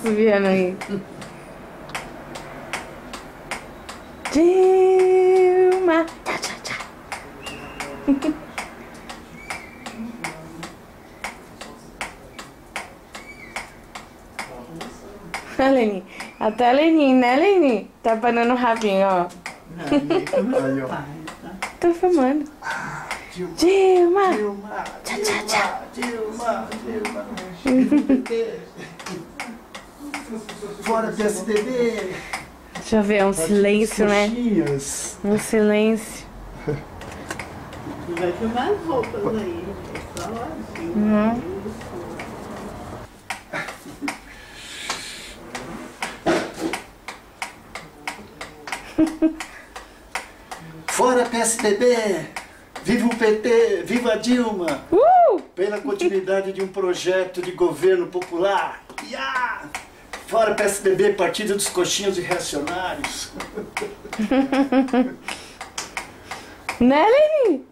Subindo aí. Dilma. Tchau, tchau, tchau. A Leni. Até a Leni, né, Leni? Tá abanando o rabinho, ó. Ó. Tô filmando. Dilma, Dilma. Dilma, Dilma, Dilma, Dilma. Fora PSDB. Deixa eu ver, é um silêncio, né? Coxinhas. Um silêncio. Vai filmar as roupas aí. Só assim. Uhum. Fora PSDB. Viva o PT, viva Dilma. Uh! Pela continuidade de um projeto de governo popular. Iá! Fora PSDB, Partido dos Coxinhos e Reacionários. Né, Leni? Né?